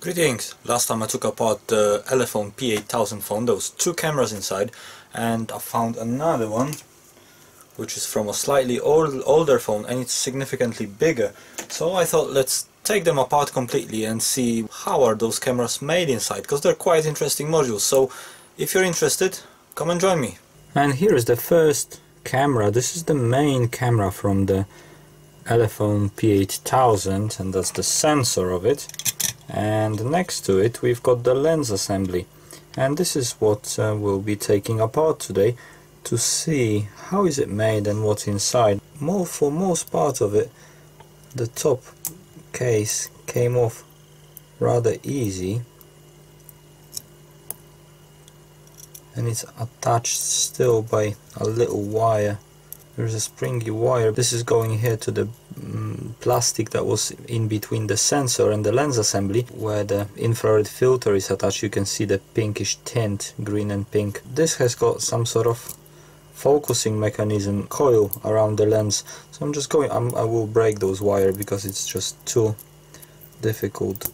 Greetings! Last time I took apart the Elephone P8000 phone, there was two cameras inside and I found another one which is from a slightly old, older phone and it's significantly bigger. So I thought let's take them apart completely and see how are those cameras made inside because they're quite interesting modules. So if you're interested, come and join me. And here is the first camera. This is the main camera from the Elephone P8000 and that's the sensor of it and next to it we've got the lens assembly. And this is what uh, we'll be taking apart today to see how is it made and what's inside. More for most part of it the top case came off rather easy. And it's attached still by a little wire there's a springy wire. This is going here to the um, plastic that was in between the sensor and the lens assembly where the infrared filter is attached. You can see the pinkish tint green and pink. This has got some sort of focusing mechanism coil around the lens. So I'm just going I'm, i will break those wire because it's just too difficult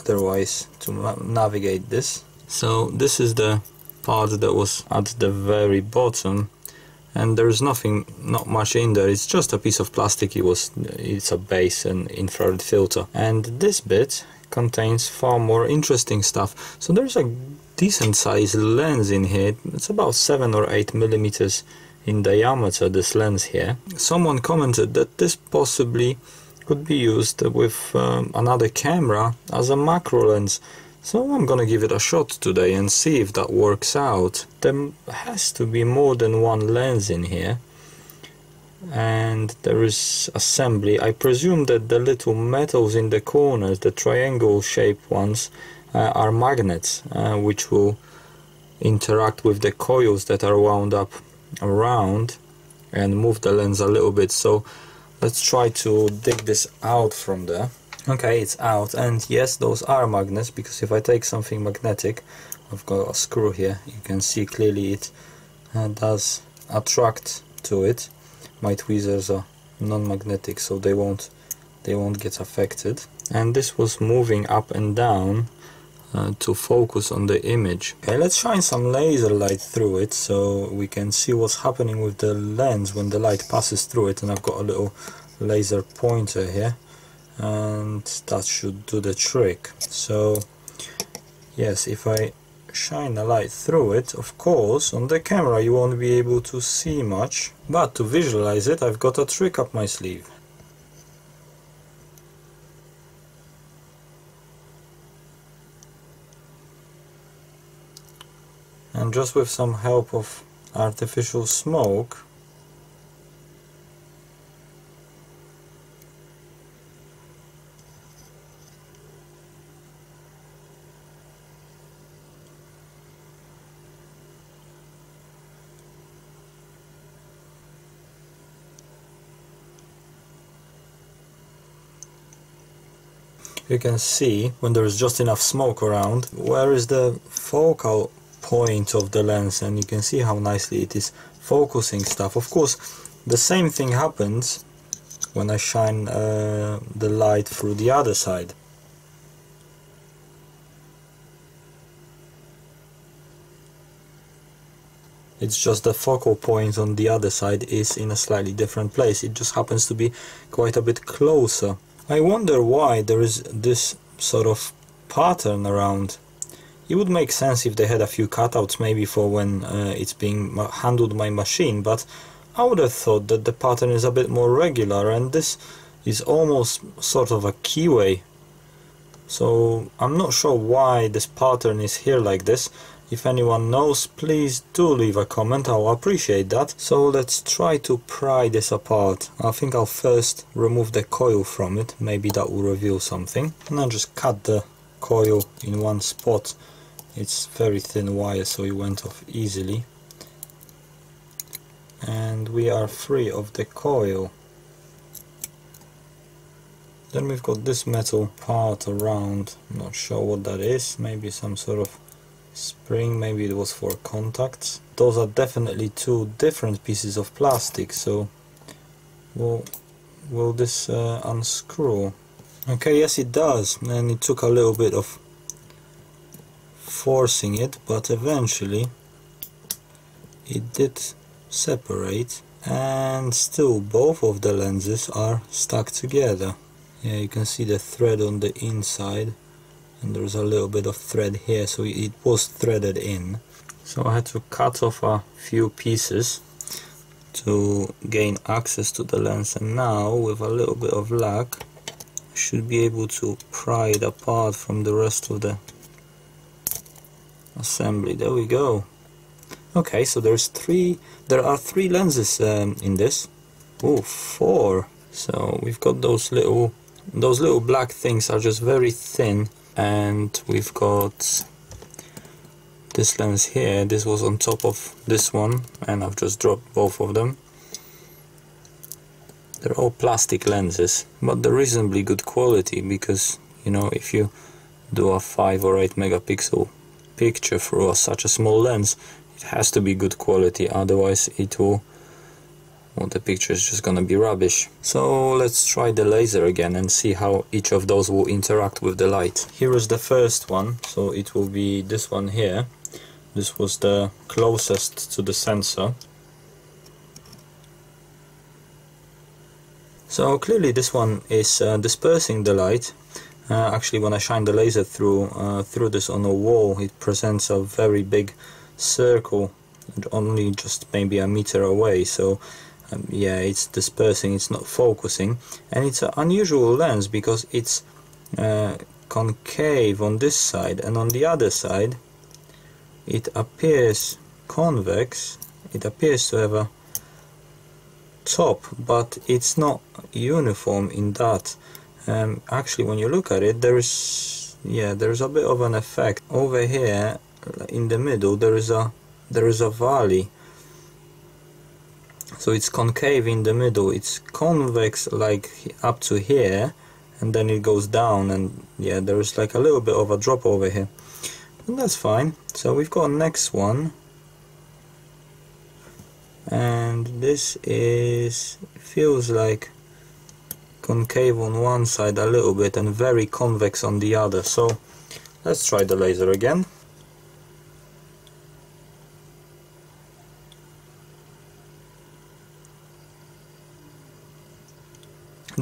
otherwise to navigate this. So this is the part that was at the very bottom and there's nothing not much in there. It's just a piece of plastic. It was it's a base and infrared filter. And this bit contains far more interesting stuff. So there's a decent sized lens in here. It's about 7 or 8 millimeters in diameter this lens here. Someone commented that this possibly could be used with um, another camera as a macro lens so I'm gonna give it a shot today and see if that works out. There has to be more than one lens in here and there is assembly. I presume that the little metals in the corners, the triangle shaped ones, uh, are magnets uh, which will interact with the coils that are wound up around and move the lens a little bit. So let's try to dig this out from there okay it's out. And yes those are magnets because if I take something magnetic I've got a screw here. You can see clearly it uh, does attract to it. My tweezers are non-magnetic so they won't they won't get affected. And this was moving up and down uh, to focus on the image. Okay, let's shine some laser light through it so we can see what's happening with the lens when the light passes through it. And I've got a little laser pointer here and that should do the trick. So yes if I shine a light through it of course on the camera you won't be able to see much but to visualize it I've got a trick up my sleeve. And just with some help of artificial smoke you can see when there is just enough smoke around where is the focal point of the lens and you can see how nicely it is focusing stuff. Of course the same thing happens when I shine uh, the light through the other side. It's just the focal point on the other side is in a slightly different place. It just happens to be quite a bit closer I wonder why there is this sort of pattern around. It would make sense if they had a few cutouts maybe for when uh, it's being handled by machine, but I would have thought that the pattern is a bit more regular and this is almost sort of a keyway. So I'm not sure why this pattern is here like this. If anyone knows, please do leave a comment, I'll appreciate that. So let's try to pry this apart. I think I'll first remove the coil from it, maybe that will reveal something. And I'll just cut the coil in one spot. It's very thin wire so it went off easily. And we are free of the coil. Then we've got this metal part around, I'm not sure what that is, maybe some sort of spring maybe it was for contacts. Those are definitely two different pieces of plastic so will will this uh, unscrew. Okay, yes it does, and it took a little bit of forcing it, but eventually it did separate and still both of the lenses are stuck together. Yeah, you can see the thread on the inside and there's a little bit of thread here, so it was threaded in. So I had to cut off a few pieces to gain access to the lens. And now with a little bit of luck I should be able to pry it apart from the rest of the assembly. There we go. Okay so there's three there are three lenses um, in this. Oh four. So we've got those little those little black things are just very thin and we've got this lens here. This was on top of this one and I've just dropped both of them. They're all plastic lenses but they're reasonably good quality because you know if you do a 5 or 8 megapixel picture through a, such a small lens it has to be good quality otherwise it will the picture is just gonna be rubbish. So let's try the laser again and see how each of those will interact with the light. Here is the first one. So it will be this one here. This was the closest to the sensor. So clearly this one is uh, dispersing the light. Uh, actually when I shine the laser through uh, through this on a wall it presents a very big circle only just maybe a meter away. So um, yeah it's dispersing it's not focusing. And it's an unusual lens because it's uh, concave on this side and on the other side it appears convex. It appears to have a top but it's not uniform in that. Um, actually when you look at it there is yeah there's a bit of an effect. Over here in the middle there is a there is a valley so it's concave in the middle. It's convex like up to here and then it goes down and yeah there's like a little bit of a drop over here. And that's fine. So we've got next one. And this is feels like concave on one side a little bit and very convex on the other. So let's try the laser again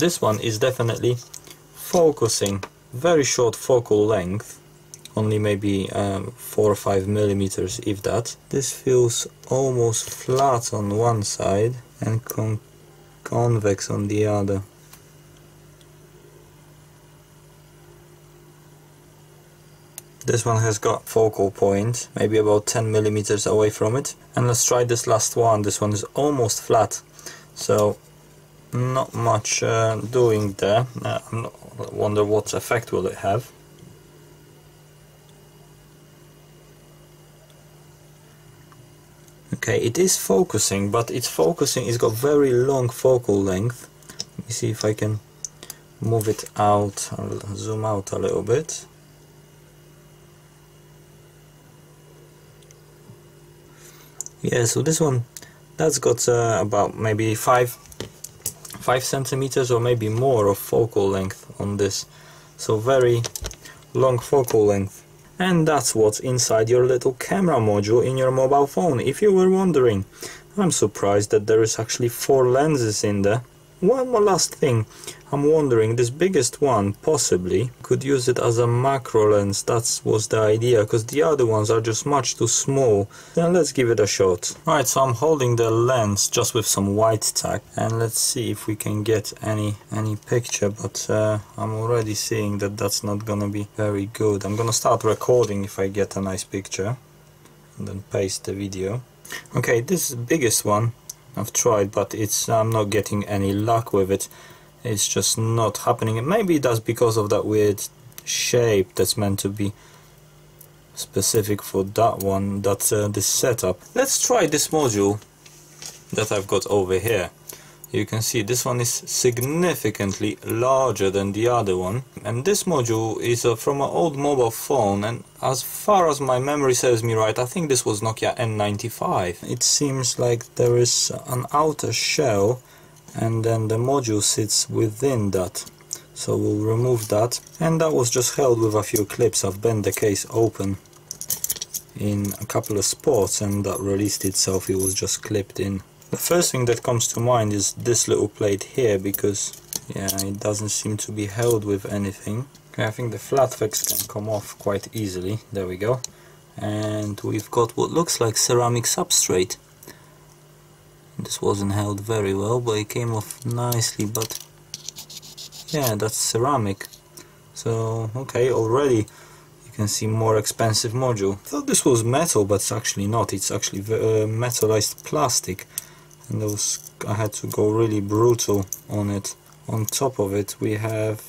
this one is definitely focusing very short focal length only maybe um, 4 or 5 millimeters if that this feels almost flat on one side and con convex on the other This one has got focal point, maybe about 10 millimeters away from it. And let's try this last one. This one is almost flat, so not much uh, doing there. Uh, I wonder what effect will it have. Okay, it is focusing, but it's focusing, it's got very long focal length. Let me see if I can move it out, I'll zoom out a little bit. Yeah, so this one, that's got uh, about maybe 5 5 centimeters or maybe more of focal length on this. So very long focal length. And that's what's inside your little camera module in your mobile phone, if you were wondering. I'm surprised that there is actually four lenses in there. One more last thing, I'm wondering, this biggest one, possibly, could use it as a macro lens, that was the idea, because the other ones are just much too small. Then let's give it a shot. Alright, so I'm holding the lens just with some white tack, and let's see if we can get any any picture, but uh, I'm already seeing that that's not gonna be very good. I'm gonna start recording if I get a nice picture, and then paste the video. Okay, this biggest one I've tried, but it's I'm not getting any luck with it. It's just not happening. Maybe that's because of that weird shape that's meant to be specific for that one that's uh, this setup. Let's try this module that I've got over here you can see this one is significantly larger than the other one. And this module is uh, from an old mobile phone. And as far as my memory serves me right I think this was Nokia N95 it seems like there is an outer shell and then the module sits within that. So we'll remove that. And that was just held with a few clips I've bent the case open in a couple of spots and that released itself. It was just clipped in the first thing that comes to mind is this little plate here because yeah it doesn't seem to be held with anything. Okay I think the flat flex can come off quite easily. There we go. And we've got what looks like ceramic substrate. This wasn't held very well but it came off nicely but yeah that's ceramic. So okay already you can see more expensive module. I thought this was metal but it's actually not. It's actually uh, metallized plastic and those I had to go really brutal on it. On top of it we have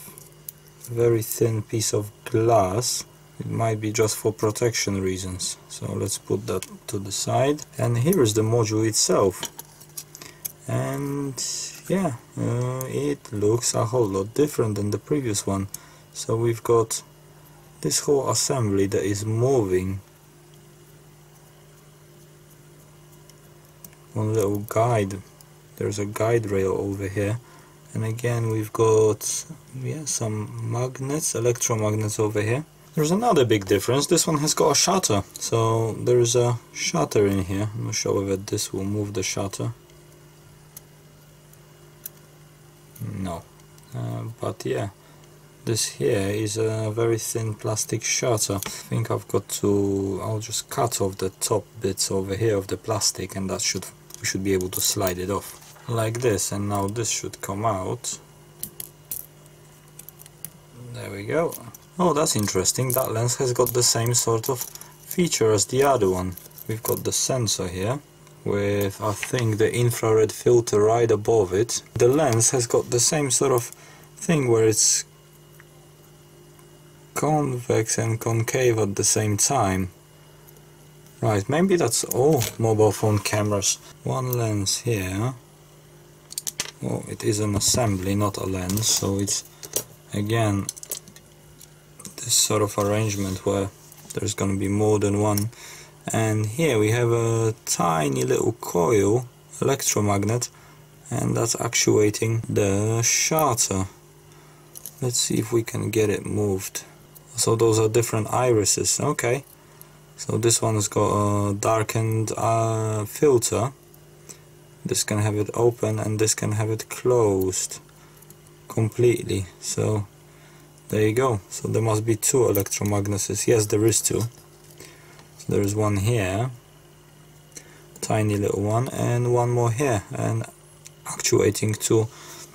a very thin piece of glass. It might be just for protection reasons. So let's put that to the side. And here is the module itself. And yeah uh, it looks a whole lot different than the previous one. So we've got this whole assembly that is moving one little guide. There's a guide rail over here. And again we've got yeah some magnets electromagnets over here. There's another big difference. This one has got a shutter. So there's a shutter in here. I'm not sure whether this will move the shutter. No. Uh, but yeah. This here is a very thin plastic shutter. I think I've got to I'll just cut off the top bits over here of the plastic and that should we should be able to slide it off like this and now this should come out there we go oh that's interesting that lens has got the same sort of feature as the other one we've got the sensor here with I think the infrared filter right above it. The lens has got the same sort of thing where it's convex and concave at the same time. Right, maybe that's all mobile phone cameras. One lens here. Oh, it is an assembly, not a lens, so it's again this sort of arrangement where there's gonna be more than one. And here we have a tiny little coil electromagnet and that's actuating the shutter. Let's see if we can get it moved. So those are different irises. Okay so this one has got a darkened uh, filter. This can have it open and this can have it closed completely. So there you go. So there must be two electromagnets yes there is two. There's one here tiny little one and one more here and actuating two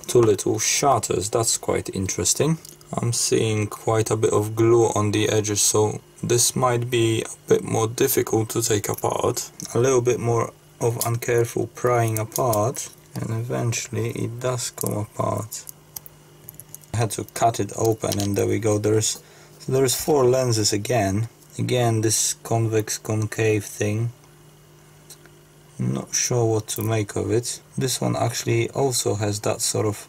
two little shutters. That's quite interesting I'm seeing quite a bit of glue on the edges so this might be a bit more difficult to take apart. A little bit more of uncareful prying apart and eventually it does come apart. I had to cut it open and there we go. There's so there's four lenses again. Again this convex concave thing. I'm not sure what to make of it. This one actually also has that sort of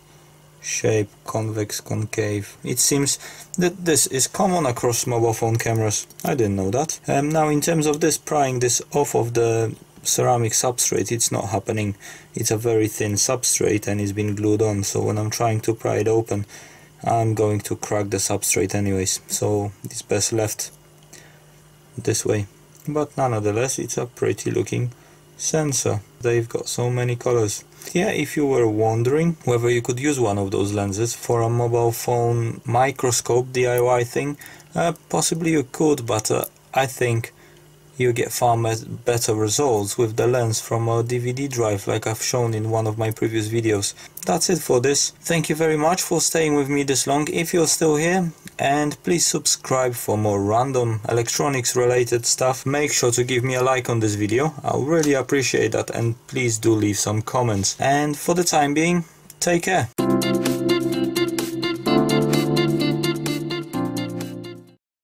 shape convex concave. It seems that this is common across mobile phone cameras. I didn't know that. Um, now in terms of this prying this off of the ceramic substrate it's not happening. It's a very thin substrate and it's been glued on. So when I'm trying to pry it open I'm going to crack the substrate anyways. So it's best left this way. But nonetheless it's a pretty looking sensor. They've got so many colors yeah if you were wondering whether you could use one of those lenses for a mobile phone microscope DIY thing uh, possibly you could but uh, I think you get far better results with the lens from a DVD drive like I've shown in one of my previous videos. That's it for this. Thank you very much for staying with me this long if you're still here and please subscribe for more random electronics related stuff. Make sure to give me a like on this video. I'll really appreciate that and please do leave some comments. And for the time being, take care.